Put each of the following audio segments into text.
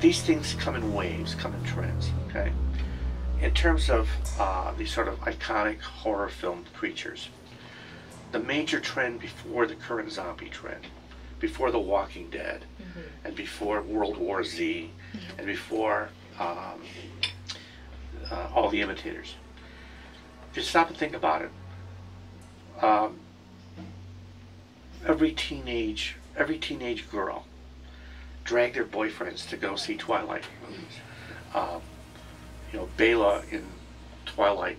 these things come in waves, come in trends. Okay. In terms of uh, these sort of iconic horror film creatures, the major trend before the current zombie trend, before The Walking Dead, and before World War Z, and before um, uh, all the imitators. If you stop and think about it, um, every teenage every teenage girl dragged their boyfriends to go see Twilight movies. Um, you know, Bella in Twilight.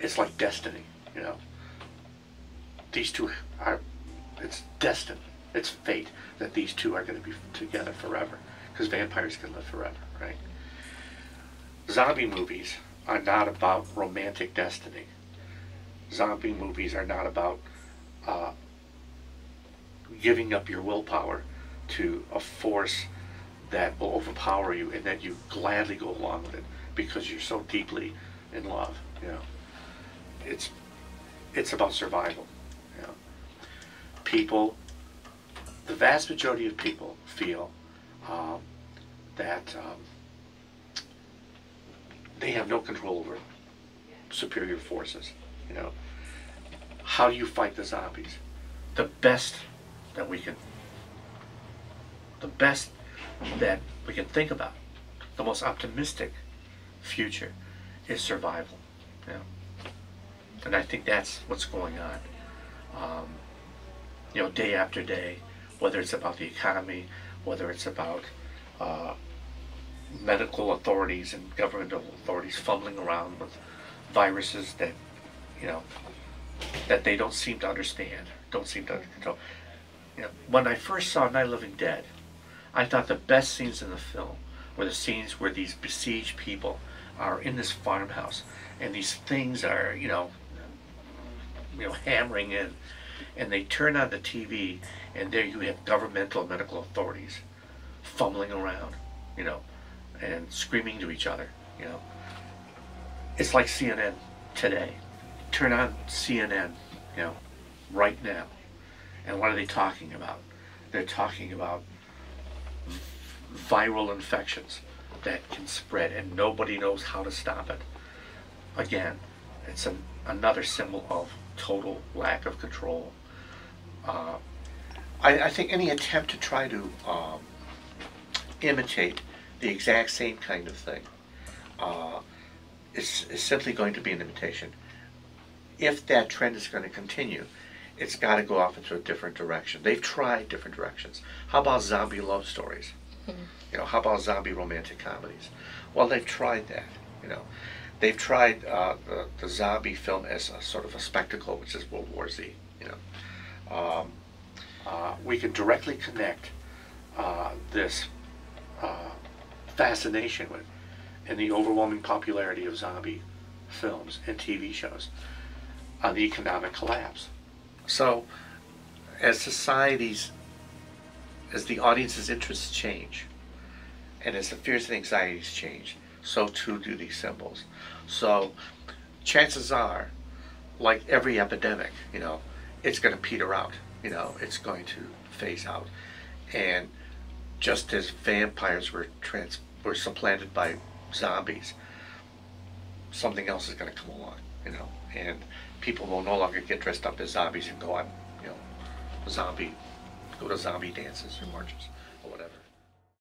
It's like destiny. You know, these two are. It's destined, It's fate that these two are going to be together forever, because vampires can live forever, right? Zombie movies are not about romantic destiny. Zombie movies are not about uh, giving up your willpower to a force that will overpower you and that you gladly go along with it because you're so deeply in love. You know, it's it's about survival. You know, people, the vast majority of people feel um, that um, they have no control over superior forces. You know, how do you fight the zombies? The best that we can, the best that we can think about, the most optimistic future is survival. And I think that's what's going on. Um, you know, day after day, whether it's about the economy, whether it's about uh, medical authorities and governmental authorities fumbling around with viruses that, you know, that they don't seem to understand, don't seem to control. You know, when I first saw Night of Living Dead, I thought the best scenes in the film were the scenes where these besieged people are in this farmhouse and these things are, you know, you know, hammering in, and they turn on the TV, and there you have governmental medical authorities fumbling around, you know, and screaming to each other, you know. It's like CNN today. Turn on CNN, you know, right now. And what are they talking about? They're talking about viral infections that can spread and nobody knows how to stop it. Again, it's an, another symbol of total lack of control. Uh, I, I, think any attempt to try to um, imitate the exact same kind of thing uh, is, is simply going to be an imitation. If that trend is going to continue, it's got to go off into a different direction. They've tried different directions. How about zombie love stories? Mm-hmm. You know, how about zombie romantic comedies? Well, they've tried that. You know, they've tried uh, the, the, zombie film as a sort of a spectacle, which is World War Z. You know, um, uh, we can directly connect uh, this uh, fascination with and the overwhelming popularity of zombie films and TV shows on the economic collapse. So, as societies, as the audience's interests change, and as the fears and anxieties change, so too do these symbols. So, chances are, like every epidemic, you know, it's going to peter out. You know, it's going to phase out, and just as vampires were trans were supplanted by zombies, something else is going to come along. You know, and people will no longer get dressed up as zombies and go on, you know, zombie, go to zombie dances or marches or whatever.